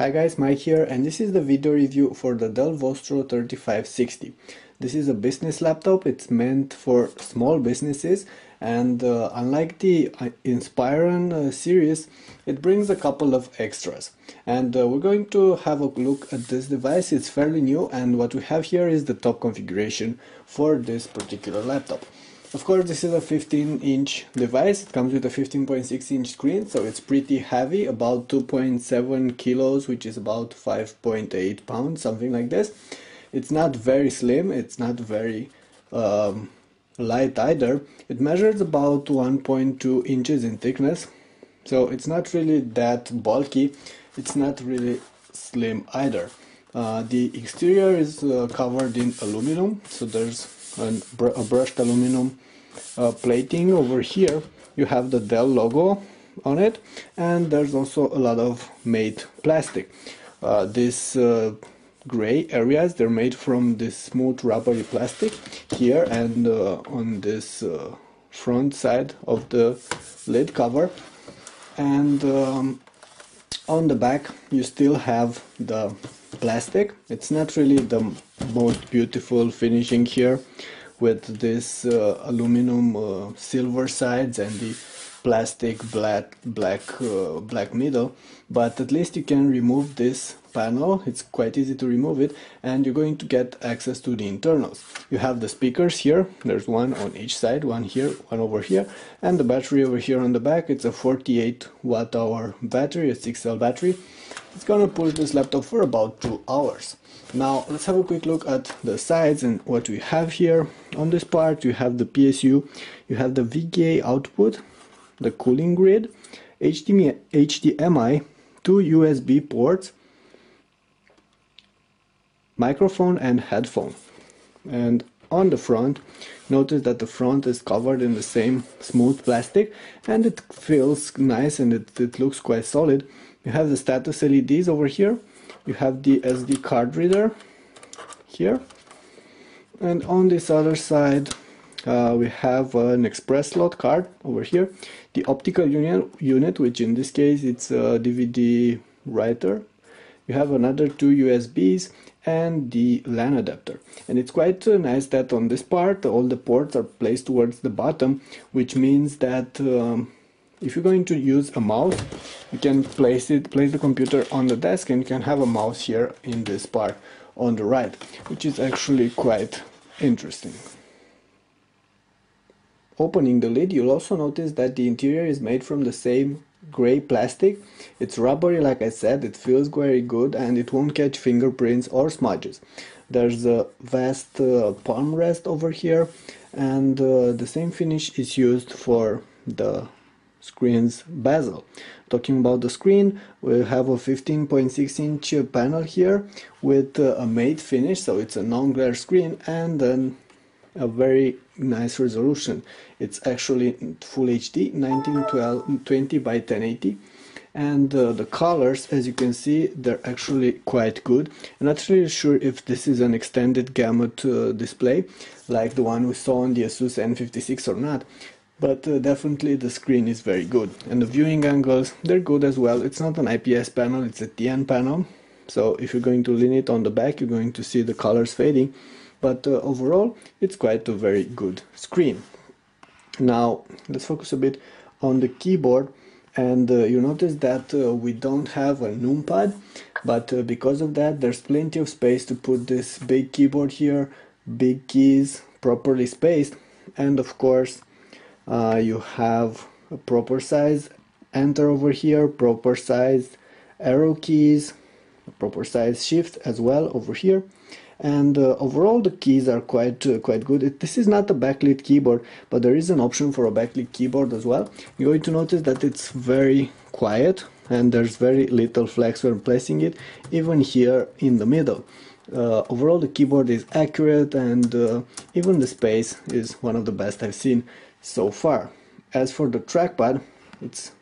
Hi guys, Mike here and this is the video review for the Dell Vostro 3560. This is a business laptop, it's meant for small businesses and uh, unlike the uh, Inspiron uh, series, it brings a couple of extras. And uh, we're going to have a look at this device, it's fairly new and what we have here is the top configuration for this particular laptop. Of course, this is a 15 inch device. It comes with a 15.6 inch screen, so it's pretty heavy, about 2.7 kilos, which is about 5.8 pounds, something like this. It's not very slim, it's not very um, light either. It measures about 1.2 inches in thickness, so it's not really that bulky. It's not really slim either. Uh, the exterior is uh, covered in aluminum, so there's an, a brushed aluminum uh, plating. Over here you have the Dell logo on it and there's also a lot of made plastic. Uh, this uh, gray areas they're made from this smooth rubbery plastic here and uh, on this uh, front side of the lid cover. And um, on the back you still have the plastic. It's not really the most beautiful finishing here with this uh, aluminum uh, silver sides and the plastic black black uh, black middle. But at least you can remove this panel. It's quite easy to remove it and you're going to get access to the internals. You have the speakers here. There's one on each side one here one over here and the battery over here on the back. It's a 48 watt hour battery a 6 cell battery. It's gonna push this laptop for about two hours. Now let's have a quick look at the sides and what we have here. On this part you have the PSU you have the VGA output the cooling grid HDMI, HDMI two USB ports microphone and headphone. And on the front notice that the front is covered in the same smooth plastic and it feels nice and it, it looks quite solid. You have the status LEDs over here. You have the SD card reader here. And on this other side uh, we have an express slot card over here. The optical unit, unit which in this case it's a DVD writer you have another two USBs and the LAN adapter. And it's quite uh, nice that on this part all the ports are placed towards the bottom which means that um, if you're going to use a mouse you can place it place the computer on the desk and you can have a mouse here in this part on the right which is actually quite interesting. Opening the lid you'll also notice that the interior is made from the same gray plastic. It's rubbery like I said. It feels very good and it won't catch fingerprints or smudges. There's a vast uh, palm rest over here and uh, the same finish is used for the screen's bezel. Talking about the screen, we have a 15.6 inch panel here with uh, a matte finish, so it's a non-glare screen and then a very nice resolution. It's actually full HD 1920 by 1080 and uh, the colors as you can see they're actually quite good. I'm not really sure if this is an extended gamut uh, display like the one we saw on the Asus N56 or not. But uh, definitely the screen is very good. And the viewing angles they're good as well. It's not an IPS panel it's a TN panel. So if you're going to lean it on the back you're going to see the colors fading but uh, overall it's quite a very good screen. Now let's focus a bit on the keyboard. And uh, you notice that uh, we don't have a numpad but uh, because of that there's plenty of space to put this big keyboard here big keys properly spaced. And of course uh, you have a proper size enter over here proper size arrow keys proper size shift as well over here and uh, overall the keys are quite uh, quite good. It, this is not a backlit keyboard but there is an option for a backlit keyboard as well. You're going to notice that it's very quiet and there's very little flex when placing it even here in the middle. Uh, overall the keyboard is accurate and uh, even the space is one of the best I've seen so far. As for the trackpad, it's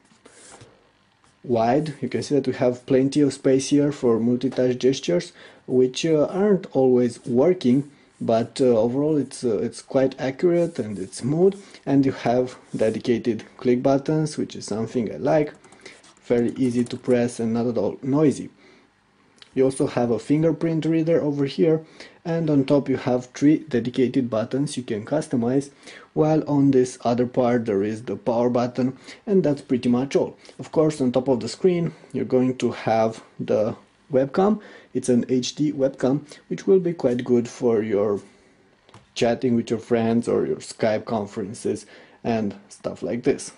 wide. You can see that we have plenty of space here for multi-touch gestures, which uh, aren't always working, but uh, overall it's uh, it's quite accurate and it's smooth. And you have dedicated click buttons, which is something I like. Very easy to press and not at all noisy. You also have a fingerprint reader over here and on top you have three dedicated buttons you can customize while on this other part there is the power button and that's pretty much all. Of course on top of the screen you're going to have the webcam. It's an HD webcam which will be quite good for your chatting with your friends or your Skype conferences and stuff like this.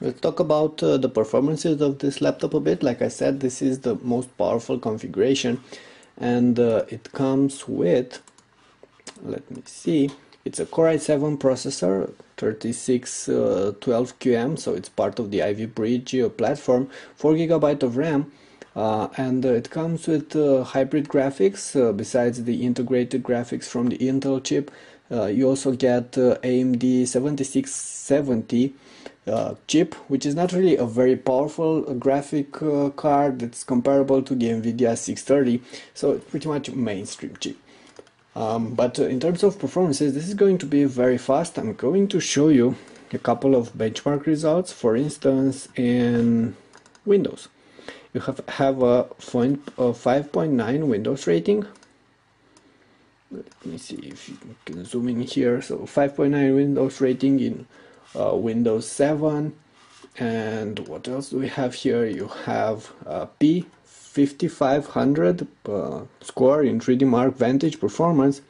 Let's talk about uh, the performances of this laptop a bit. Like I said, this is the most powerful configuration and uh, it comes with, let me see, it's a Core i7 processor, 3612QM, uh, so it's part of the Ivy Bridge uh, platform, 4 gigabyte of RAM, uh, and uh, it comes with uh, hybrid graphics besides the integrated graphics from the Intel chip. You also get AMD 7670 uh, chip, which is not really a very powerful uh, graphic uh, card that's comparable to the NVIDIA 630, so it's pretty much mainstream chip. Um, but uh, in terms of performances, this is going to be very fast. I'm going to show you a couple of benchmark results, for instance, in Windows. You have, have a 5.9 Windows rating. Let me see if you can zoom in here. So 5.9 Windows rating in uh, Windows 7 and what else do we have here? You have uh, P5500 uh, score in 3D Mark Vantage performance.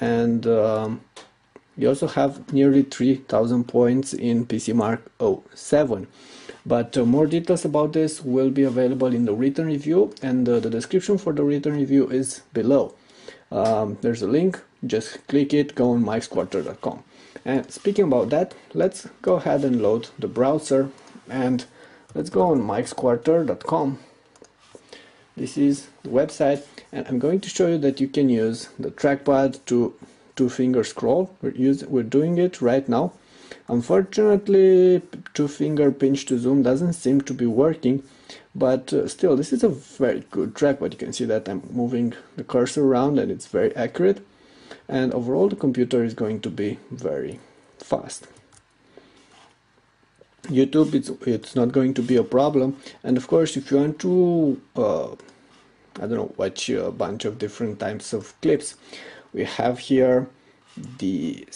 And um, you also have nearly 3000 points in PC Mark 07 but uh, more details about this will be available in the written review. And uh, the description for the written review is below um, there's a link just click it go on mikesquarter.com and speaking about that, let's go ahead and load the browser and let's go on mikesquarter.com. This is the website and I'm going to show you that you can use the trackpad to two finger scroll. We're, use, we're doing it right now. Unfortunately, two finger pinch to zoom doesn't seem to be working, but uh, still this is a very good trackpad You can see that I'm moving the cursor around and it's very accurate. And overall the computer is going to be very fast. YouTube it's it's not going to be a problem. And of course if you want to uh, I don't know watch a bunch of different types of clips we have here the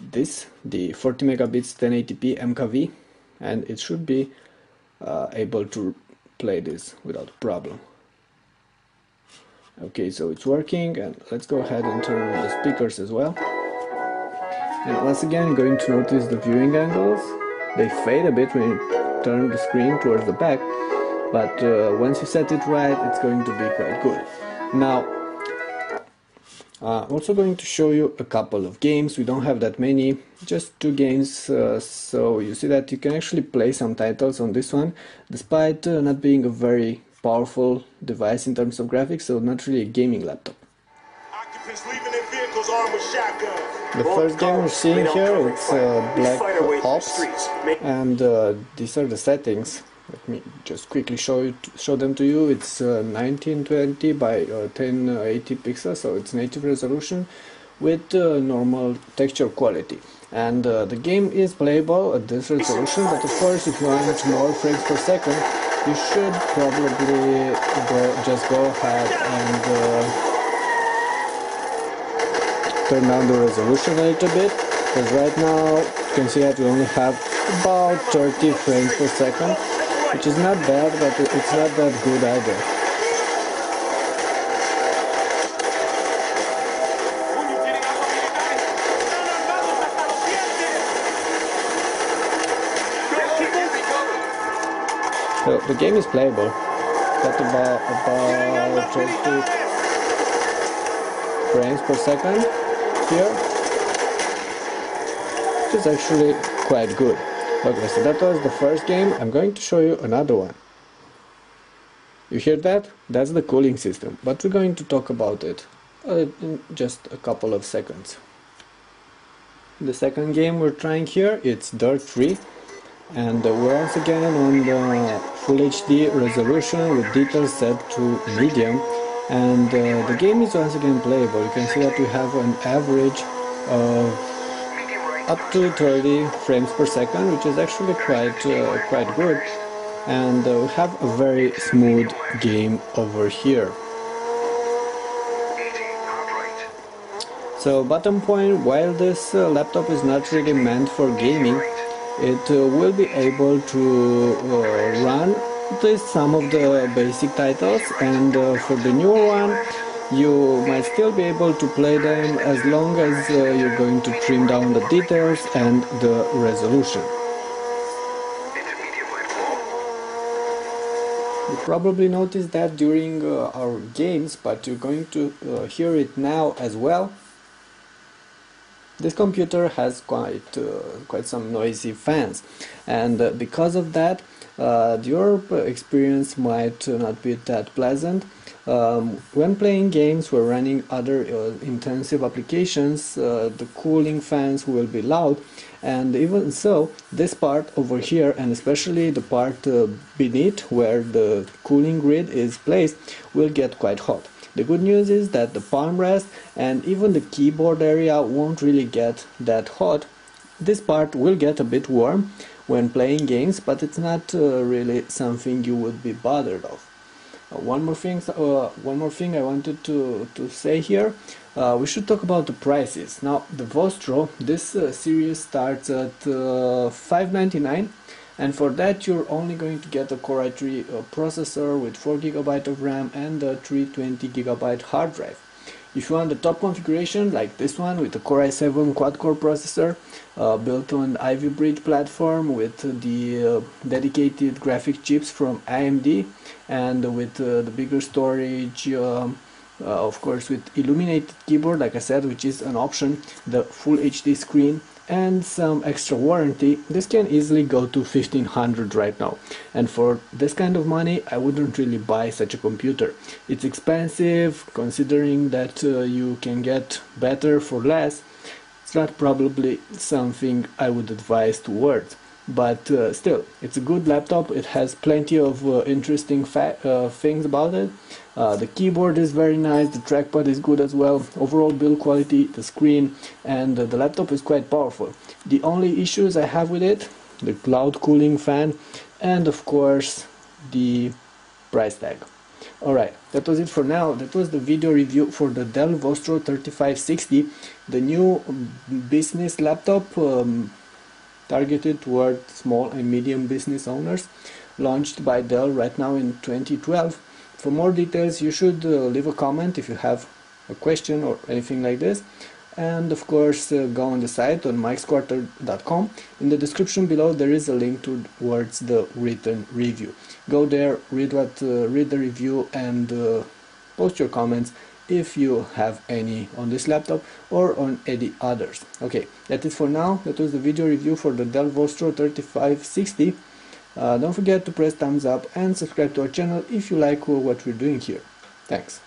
this the 40 megabits 1080p MKV and it should be uh, able to play this without problem. Okay so it's working and let's go ahead and turn on the speakers as well. And once again going to notice the viewing angles. They fade a bit when you turn the screen towards the back but uh, once you set it right it's going to be quite good. Now uh, also going to show you a couple of games we don't have that many just two games uh, so you see that you can actually play some titles on this one despite uh, not being a very powerful device in terms of graphics, so not really a gaming laptop. The first game we're seeing here it's uh, Black Ops, and uh, these are the settings. Let me just quickly show you, show them to you. It's uh, 1920 by 1080 uh, pixels, so it's native resolution with uh, normal texture quality and uh, the game is playable at this resolution but of course if you want more frames per second you should probably go just go ahead and uh, turn down the resolution a little bit because right now you can see that we only have about 30 frames per second which is not bad but it's not that good either So the game is playable. Got about about 20 frames per second here. Which is actually quite good. Okay, so that was the first game. I'm going to show you another one. You hear that? That's the cooling system, but we're going to talk about it uh, in just a couple of seconds. The second game we're trying here, it's Dirt 3 and we're once again on the full HD resolution with details set to medium and uh, the game is once again playable you can see that we have an average of up to 30 frames per second which is actually quite uh, quite good and uh, we have a very smooth game over here. So bottom point, while this uh, laptop is not really meant for gaming, it uh, will be able to uh, run some of the basic titles and uh, for the newer one you might still be able to play them as long as uh, you're going to trim down the details and the resolution. You probably noticed that during uh, our games, but you're going to uh, hear it now as well. This computer has quite uh, quite some noisy fans, and uh, because of that, uh, your experience might not be that pleasant. Um, when playing games or running other uh, intensive applications, uh, the cooling fans will be loud and even so this part over here and especially the part uh, beneath where the cooling grid is placed will get quite hot. The good news is that the palm rest and even the keyboard area won't really get that hot. This part will get a bit warm when playing games, but it's not uh, really something you would be bothered of. Uh, one more thing, uh, one more thing I wanted to to say here. Uh, we should talk about the prices. Now, the Vostro, this series starts at uh, 5.99 and for that you're only going to get a Core i3 uh, processor with 4 GB of RAM and a 320 GB hard drive. If you want the top configuration like this one with the Core i7 quad-core processor uh, built on Ivy Bridge platform with the uh, dedicated graphic chips from AMD and with uh, the bigger storage um, uh, of course with illuminated keyboard like I said which is an option the full HD screen and some extra warranty this can easily go to 1500 right now. And for this kind of money I wouldn't really buy such a computer. It's expensive considering that uh, you can get better for less. It's not probably something I would advise towards but uh, still it's a good laptop. It has plenty of uh, interesting uh, things about it. Uh, the keyboard is very nice. The trackpad is good as well. Overall build quality the screen and the laptop is quite powerful. The only issues I have with it the cloud cooling fan and of course the price tag. Alright that was it for now. That was the video review for the Dell Vostro 3560 the new business laptop um, targeted toward small and medium business owners launched by Dell right now in 2012 for more details you should uh, leave a comment if you have a question or anything like this. And of course uh, go on the site on mikesquarter.com in the description below there is a link towards the written review. Go there read what uh, read the review and post your comments if you have any on this laptop or on any others. Okay, that is for now. That was the video review for the Dell Vostro 3560. Uh, don't forget to press thumbs up and subscribe to our channel if you like what we're doing here. Thanks.